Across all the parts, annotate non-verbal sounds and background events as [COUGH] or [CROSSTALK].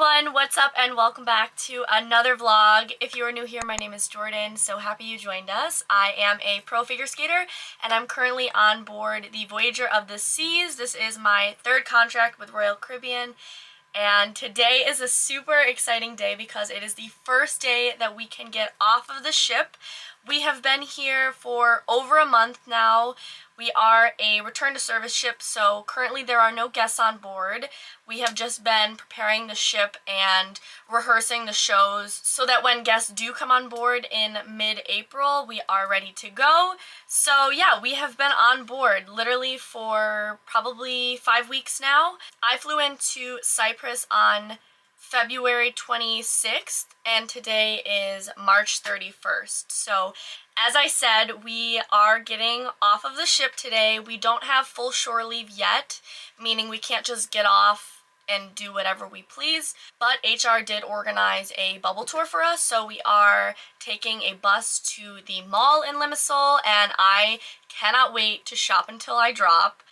everyone, what's up and welcome back to another vlog. If you are new here, my name is Jordan, so happy you joined us. I am a pro figure skater and I'm currently on board the Voyager of the Seas. This is my third contract with Royal Caribbean and today is a super exciting day because it is the first day that we can get off of the ship. We have been here for over a month now. We are a return to service ship, so currently there are no guests on board. We have just been preparing the ship and rehearsing the shows so that when guests do come on board in mid-April, we are ready to go. So yeah, we have been on board literally for probably five weeks now. I flew into Cyprus on February 26th and today is March 31st. So as I said, we are getting off of the ship today. We don't have full shore leave yet, meaning we can't just get off and do whatever we please. But HR did organize a bubble tour for us, so we are taking a bus to the mall in Limassol, and I cannot wait to shop until I drop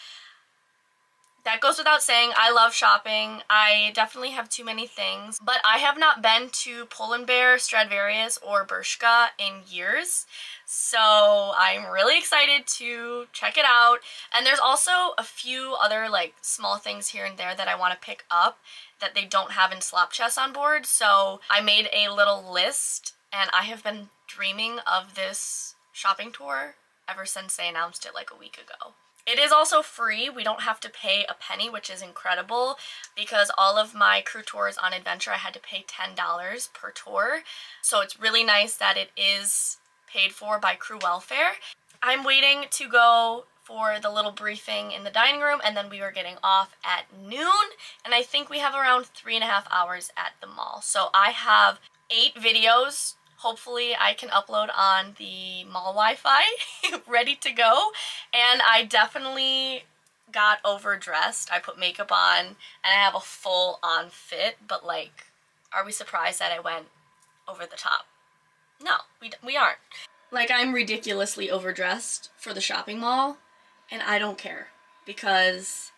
that goes without saying, I love shopping. I definitely have too many things, but I have not been to Pull & Bear, Stradivarius, or Bershka in years. So I'm really excited to check it out. And there's also a few other like small things here and there that I want to pick up that they don't have in Slopchest on board. So I made a little list and I have been dreaming of this shopping tour ever since they announced it like a week ago. It is also free. We don't have to pay a penny, which is incredible because all of my crew tours on Adventure, I had to pay $10 per tour. So it's really nice that it is paid for by crew welfare. I'm waiting to go for the little briefing in the dining room and then we are getting off at noon and I think we have around three and a half hours at the mall. So I have eight videos hopefully I can upload on the mall Wi-Fi [LAUGHS] ready to go and I definitely got overdressed. I put makeup on and I have a full on fit but like are we surprised that I went over the top? No, we, we aren't. Like I'm ridiculously overdressed for the shopping mall and I don't care because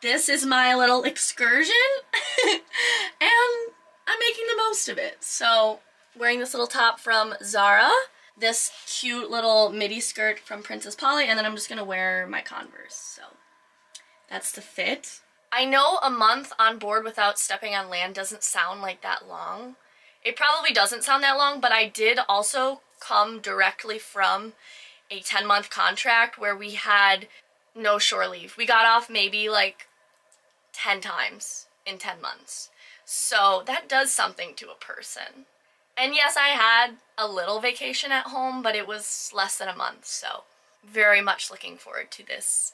this is my little excursion [LAUGHS] and I'm making the most of it. So wearing this little top from Zara, this cute little midi skirt from Princess Polly, and then I'm just gonna wear my Converse, so that's the fit. I know a month on board without stepping on land doesn't sound like that long. It probably doesn't sound that long, but I did also come directly from a 10 month contract where we had no shore leave. We got off maybe like 10 times in 10 months. So that does something to a person. And yes, I had a little vacation at home, but it was less than a month, so very much looking forward to this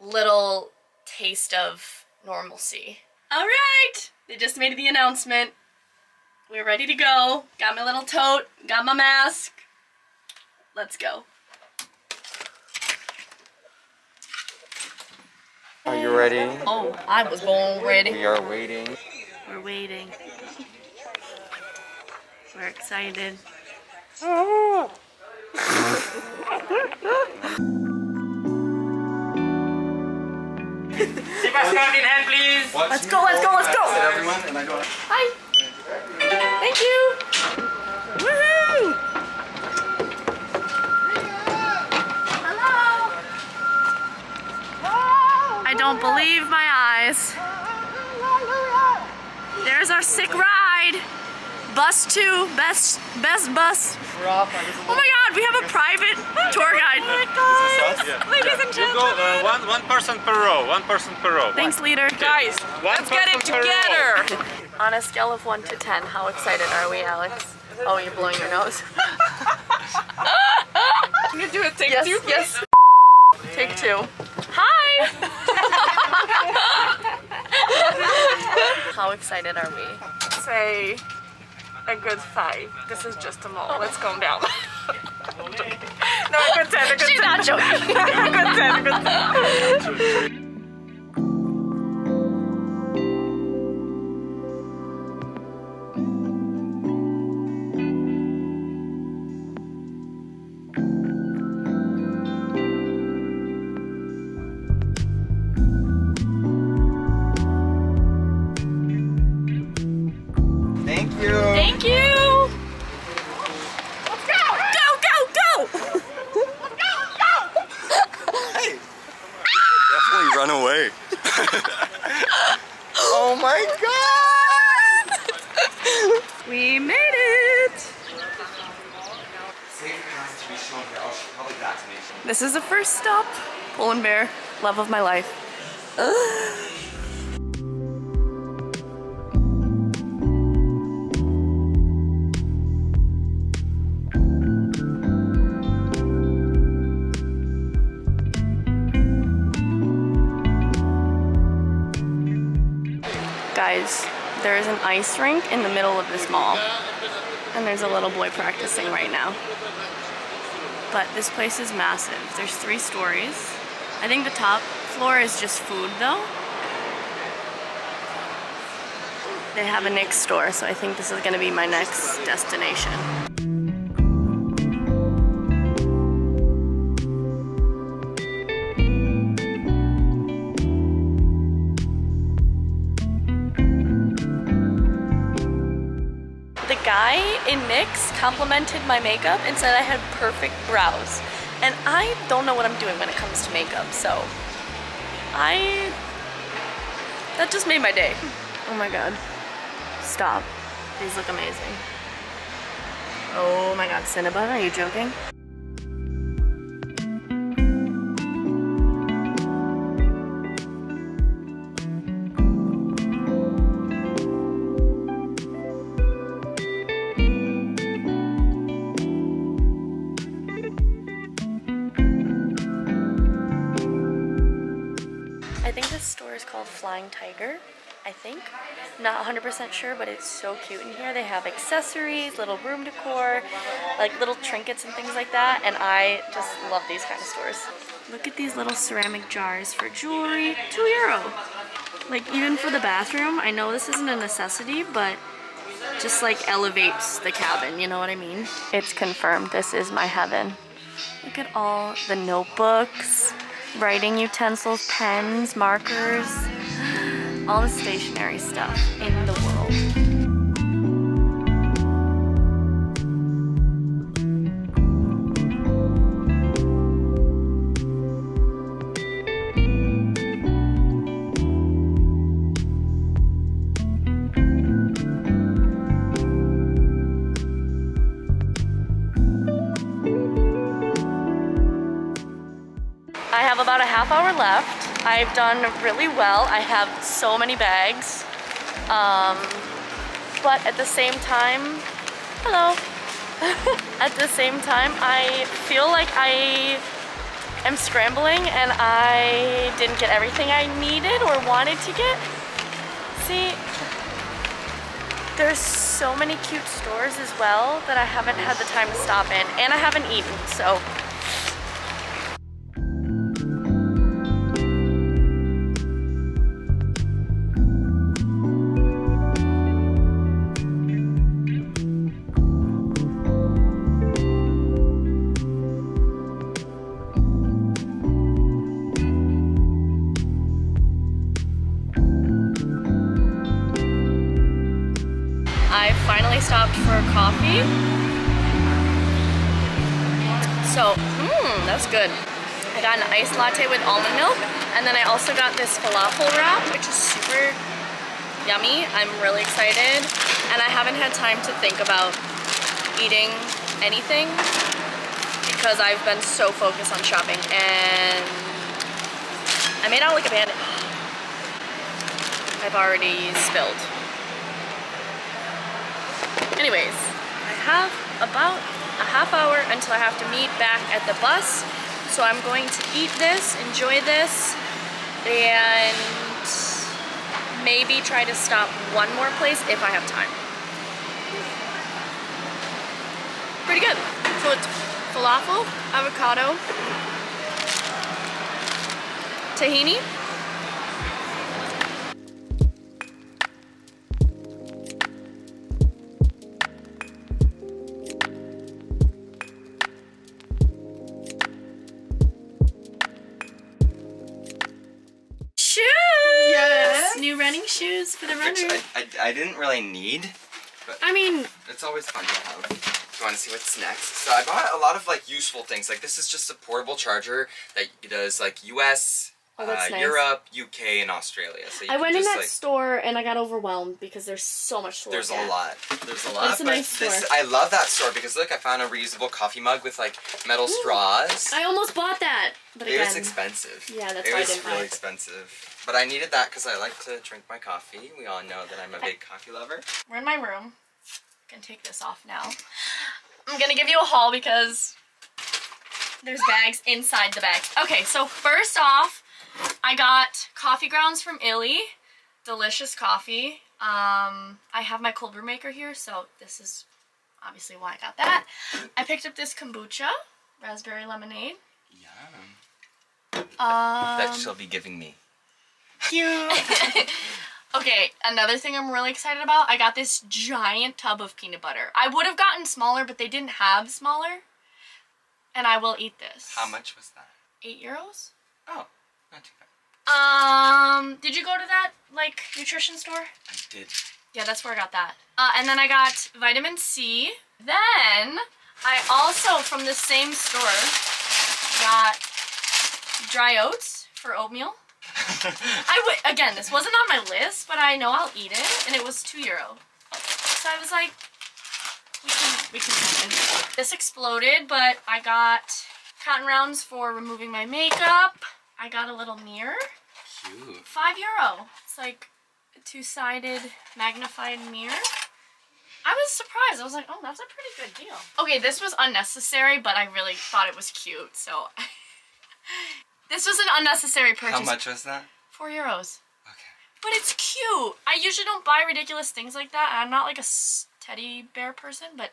little taste of normalcy. All right, they just made the announcement. We're ready to go. Got my little tote, got my mask. Let's go. Are you ready? Oh, I was born ready. We are waiting. We're waiting. We're excited. In hand, please. Let's go, let's go, let's go! Everyone, and I go. Hi! Thank you! Woohoo! Hello! I don't believe my eyes. There's our sick ride. Bus two, best best bus. We're off. Oh my god, we have a private tour guide. Oh my god. Yeah. Ladies and gentlemen. go uh, one one person per row. One person per row. Thanks, leader. Guys, let's get it together. [LAUGHS] On a scale of 1 to 10, how excited are we, Alex? Oh, you're blowing your nose. [LAUGHS] Can you do a take yes, two? yes. Take two. Hi! [LAUGHS] how excited are we? say a good five. This is just a mall. Let's calm down. [LAUGHS] no, a good ten. A good She's ten. not joking. [LAUGHS] a good ten. A good ten. Bear, love of my life. Guys, there is an ice rink in the middle of this mall. And there's a little boy practicing right now. But this place is massive. There's three stories. I think the top floor is just food though. They have a NYX store, so I think this is gonna be my next destination. The guy in NYX complimented my makeup and said I had perfect brows. And I don't know what I'm doing when it comes to makeup, so I. That just made my day. Oh my god. Stop. These look amazing. Oh my god, Cinnabon, are you joking? Flying Tiger. I think. Not 100% sure, but it's so cute in here. They have accessories, little room decor, like little trinkets and things like that. And I just love these kind of stores. Look at these little ceramic jars for jewelry. Two euro. Like even for the bathroom, I know this isn't a necessity, but just like elevates the cabin, you know what I mean? It's confirmed. This is my heaven. Look at all the notebooks, writing utensils, pens, markers, all the stationery stuff in the world. I have about a half hour left. I've done really well. I have so many bags. Um, but at the same time, hello. [LAUGHS] at the same time, I feel like I am scrambling and I didn't get everything I needed or wanted to get. See, there's so many cute stores as well that I haven't had the time to stop in and I haven't eaten, so coffee. So, mmm, that's good. I got an iced latte with almond milk, and then I also got this falafel wrap, which is super yummy. I'm really excited, and I haven't had time to think about eating anything because I've been so focused on shopping, and I made out like a bandit. I've already spilled. Anyways, I have about a half hour until I have to meet back at the bus. So I'm going to eat this, enjoy this, and maybe try to stop one more place if I have time. Pretty good. So it's falafel, avocado, tahini, New running shoes for the runner. I, I, I didn't really need, but I mean, it's always fun to have. If you want to see what's next. So I bought a lot of like useful things. Like this is just a portable charger that does like US Oh, that's uh, nice. Europe, UK, and Australia. So you I can went in just, that like, store and I got overwhelmed because there's so much to There's look a at. lot. There's a lot. it's a but nice this, store. I love that store because look, I found a reusable coffee mug with like metal straws. I almost bought that, but it again, was expensive. Yeah, that's it why I was didn't buy really it. expensive. But I needed that because I like to drink my coffee. We all know that I'm a big coffee lover. we're in my room. I can take this off now. I'm gonna give you a haul because there's bags inside the bag. Okay, so first off, I got coffee grounds from Illy. Delicious coffee. Um, I have my cold brew maker here, so this is obviously why I got that. I picked up this kombucha, raspberry lemonade. Yum. Um, that she'll be giving me. Cute. [LAUGHS] okay, another thing I'm really excited about. I got this giant tub of peanut butter. I would have gotten smaller, but they didn't have smaller. And I will eat this. How much was that? Eight euros. Oh, not too bad. Um, did you go to that like nutrition store? I did. Yeah, that's where I got that. Uh, and then I got vitamin C. Then I also from the same store got dry oats for oatmeal. [LAUGHS] I would again. This wasn't on my list, but I know I'll eat it, and it was two euro. So I was like, we can we can. This exploded, but I got cotton rounds for removing my makeup. I got a little mirror, Cute. five euro. It's like a two-sided magnified mirror. I was surprised. I was like, oh, that's a pretty good deal. Okay, this was unnecessary, but I really thought it was cute, so. [LAUGHS] this was an unnecessary purchase. How much was that? Four euros. Okay. But it's cute. I usually don't buy ridiculous things like that. I'm not like a teddy bear person, but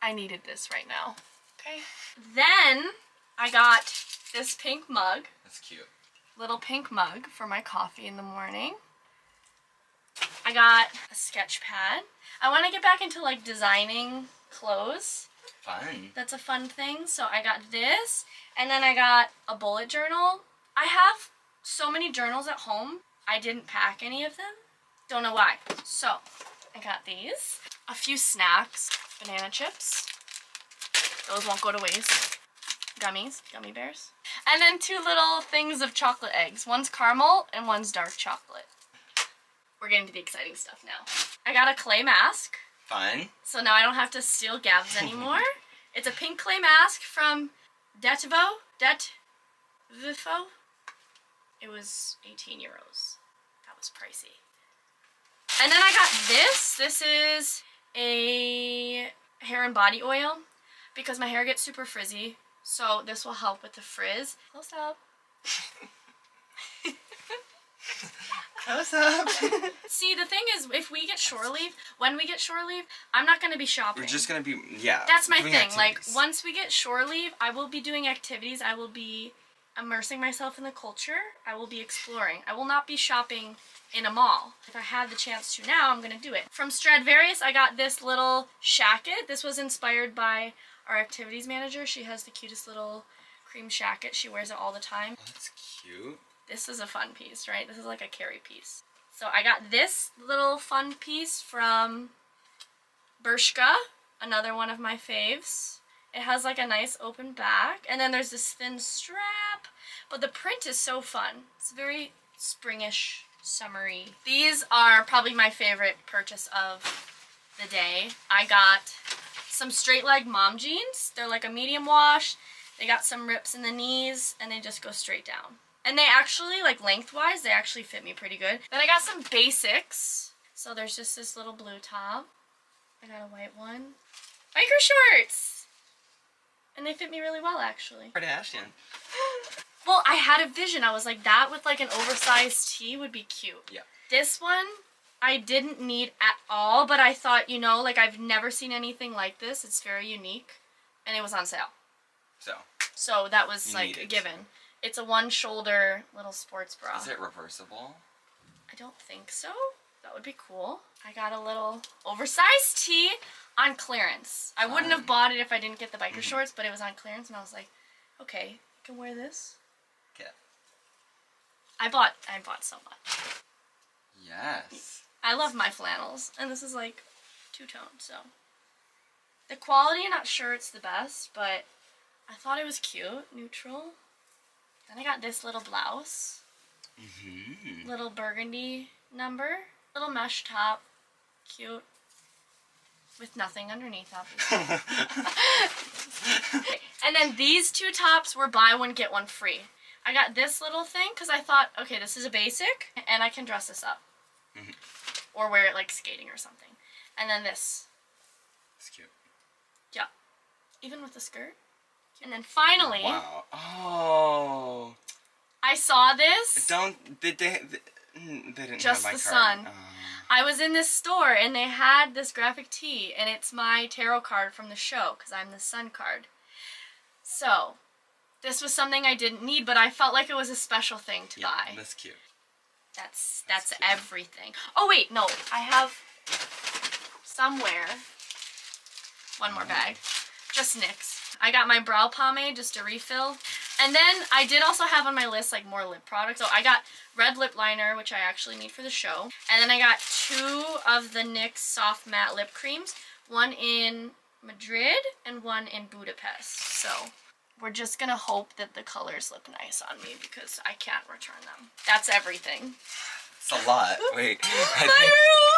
I needed this right now. Okay. Then I got this pink mug, That's cute. little pink mug for my coffee in the morning. I got a sketch pad. I want to get back into like designing clothes. Fun. That's a fun thing. So I got this, and then I got a bullet journal. I have so many journals at home. I didn't pack any of them. Don't know why. So I got these. A few snacks, banana chips. Those won't go to waste. Gummies, gummy bears. And then two little things of chocolate eggs. One's caramel and one's dark chocolate. We're getting to the exciting stuff now. I got a clay mask. Fun. So now I don't have to steal Gabs [LAUGHS] anymore. it's a pink clay mask from Detvo. Det Vifo. It was 18 euros. That was pricey. And then I got this. This is a hair and body oil because my hair gets super frizzy. So this will help with the frizz. Close up. Close up. [LAUGHS] See, the thing is, if we get shore leave, when we get shore leave, I'm not going to be shopping. We're just gonna be yeah. That's my doing thing. Like once we get shore leave, I will be doing activities. I will be immersing myself in the culture. I will be exploring. I will not be shopping in a mall. If I had the chance to now, I'm gonna do it. From Stradivarius, I got this little shacket. This was inspired by our activities manager. She has the cutest little cream shacket. She wears it all the time. Oh, that's cute. This is a fun piece, right? This is like a carry piece. So I got this little fun piece from Bershka, another one of my faves. It has like a nice open back, and then there's this thin strap, but the print is so fun. It's very springish, summery. These are probably my favorite purchase of the day. I got some straight leg mom jeans. They're like a medium wash. They got some rips in the knees, and they just go straight down. And they actually, like lengthwise, they actually fit me pretty good. Then I got some basics. So there's just this little blue top. I got a white one. Biker shorts! And they fit me really well, actually. Kardashian. Well, I had a vision. I was like, that with like an oversized tee would be cute. Yeah. This one, I didn't need at all, but I thought, you know, like I've never seen anything like this. It's very unique. And it was on sale. So, So that was You like a given. It's a one shoulder little sports bra. is it reversible? I don't think so. That would be cool. I got a little oversized tee on clearance. I wouldn't have bought it if I didn't get the biker mm-hmm. shorts, but it was on clearance and I was like, okay, I can wear this. Okay. I bought I bought so much. Yes. I love my flannels, and this is like two tone, so the quality I'm not sure it's the best, but I thought it was cute, neutral. Then I got this little blouse. Hmm. Little burgundy number. Little mesh top. Cute. With nothing underneath, obviously. [LAUGHS] and then these two tops were buy one, get one free. I got this little thing because I thought, okay, this is a basic, and I can dress this up. Or wear it like skating or something. And then this. It's cute. Yeah. Even with the skirt. And then finally, Wow. Oh. I saw this. Don't they? They, they, mm, they didn't Just have my the card. sun. Oh. I was in this store and they had this graphic tee, and it's my tarot card from the show because I'm the sun card. So, this was something I didn't need, but I felt like it was a special thing to yeah, buy. that's cute. That's that's, everything. Oh wait, no, I have somewhere one more mm-hmm. bag. Just NYX. I got my brow pomade just a refill. And then I did also have on my list like more lip products. So I got red lip liner, which I actually need for the show. And then I got two of the NYX soft matte lip creams. One in Madrid and one in Budapest. So we're just gonna hope that the colors look nice on me because I can't return them. That's everything. It's a lot. Wait. [LAUGHS] I think,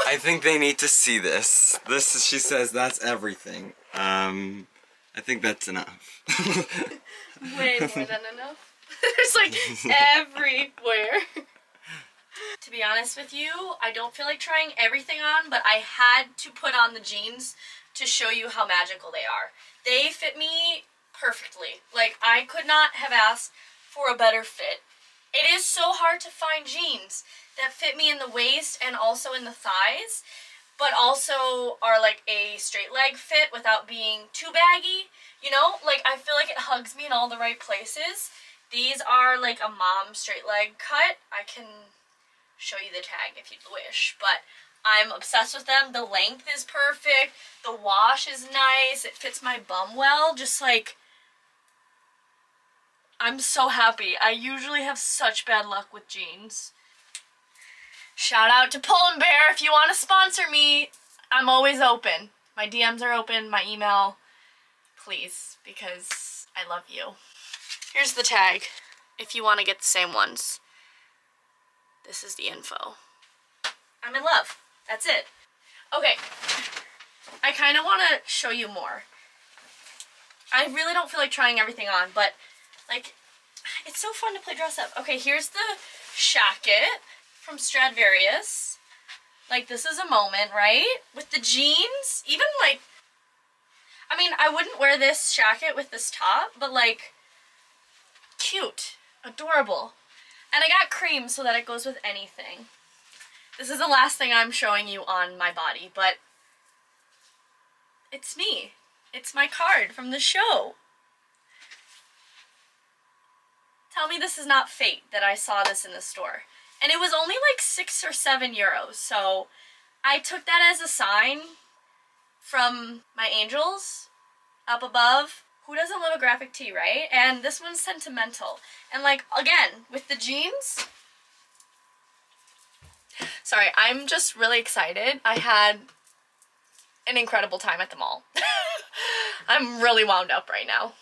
I think they need to see this. This she says that's everything. Um, I think that's enough. [LAUGHS] Way more than enough. [LAUGHS] There's like everywhere. to be honest with you, I don't feel like trying everything on, but I had to put on the jeans to show you how magical they are. They fit me perfectly. Like, I could not have asked for a better fit. It is so hard to find jeans that fit me in the waist and also in the thighs, but also are like a straight leg fit without being too baggy. You know, like I feel like it hugs me in all the right places. These are like a mom straight leg cut. I can show you the tag if you'd wish, but I'm obsessed with them. The length is perfect. The wash is nice. It fits my bum well. Just like I'm so happy. I usually have such bad luck with jeans. Shout out to Pull and Bear if you want to sponsor me. I'm always open. My DMs are open, my email. Please, because I love you. Here's the tag if you want to get the same ones. This is the info. I'm in love. That's it. Okay. I kind of want to show you more. I really don't feel like trying everything on, but like it's so fun to play dress up. Okay, here's the shacket from Stradivarius. Like this is a moment, right? With the jeans, even like I mean, I wouldn't wear this shacket with this top, but like cute, adorable. And I got cream so that it goes with anything. This is the last thing I'm showing you on my body, but it's me. It's my card from the show. Tell me this is not fate that I saw this in the store. And it was only like six or seven euros, so I took that as a sign from my angels up above. Who doesn't love a graphic tee, right? And this one's sentimental. And like, again, with the jeans, Sorry, I'm just really excited. I had an incredible time at the mall. [LAUGHS] I'm really wound up right now.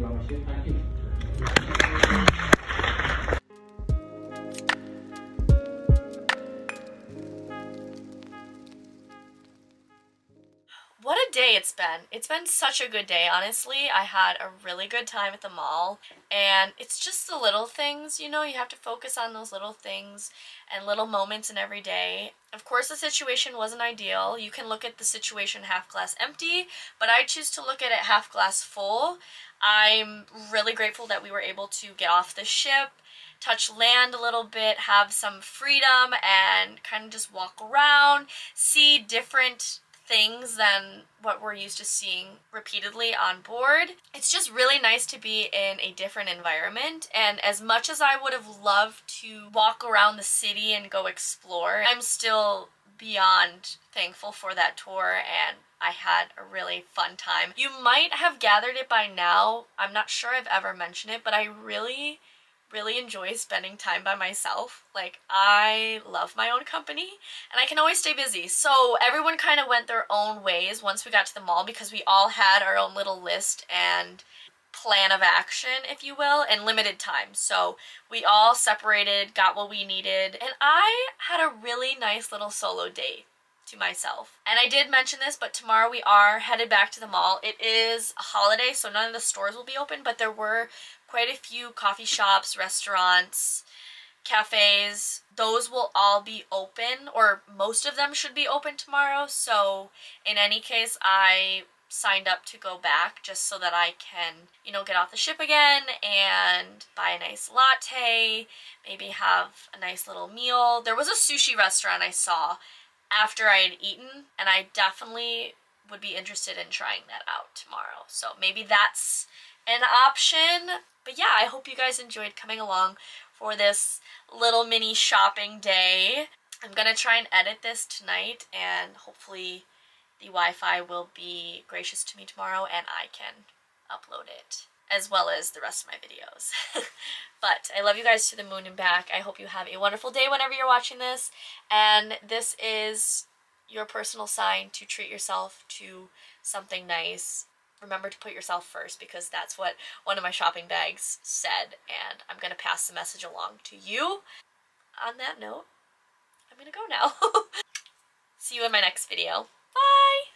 Thank you. Day it's been. It's been such a good day, honestly. I had a really good time at the mall, and it's just the little things, you know, you have to focus on those little things and little moments in every day. Of course, the situation wasn't ideal. You can look at the situation half glass empty, but I choose to look at it half glass full. I'm really grateful that we were able to get off the ship touch land a little bit, have some freedom, and kind of just walk around, see different things than what we're used to seeing repeatedly on board. It's just really nice to be in a different environment and as much as I would have loved to walk around the city and go explore, I'm still beyond thankful for that tour and I had a really fun time. You might have gathered it by now. I'm not sure I've ever mentioned it, but I really really enjoy spending time by myself. Like, I love my own company and I can always stay busy. So, everyone kind of went their own ways once we got to the mall because we all had our own little list and plan of action, if you will, and limited time. So, we all separated, got what we needed, and I had a really nice little solo day to myself. And I did mention this, but tomorrow we are headed back to the mall. It is a holiday, so none of the stores will be open, but there were quite a few coffee shops, restaurants, cafes. Those will all be open, or most of them should be open tomorrow. So, in any case, I signed up to go back just so that I can, you know, get off the ship again and buy a nice latte, maybe have a nice little meal. There was a sushi restaurant I saw after I had eaten, and I definitely would be interested in trying that out tomorrow. So maybe that's an option. But yeah, I hope you guys enjoyed coming along for this little mini shopping day. I'm gonna try and edit this tonight and hopefully the Wi-Fi will be gracious to me tomorrow and I can upload it as well as the rest of my videos. [LAUGHS] but I love you guys to the moon and back. I hope you have a wonderful day whenever you're watching this. And this is your personal sign to treat yourself to something nice remember to put yourself first because that's what one of my shopping bags said and I'm going to pass the message along to you. On that note, I'm going to go now. [LAUGHS] See you in my next video. Bye!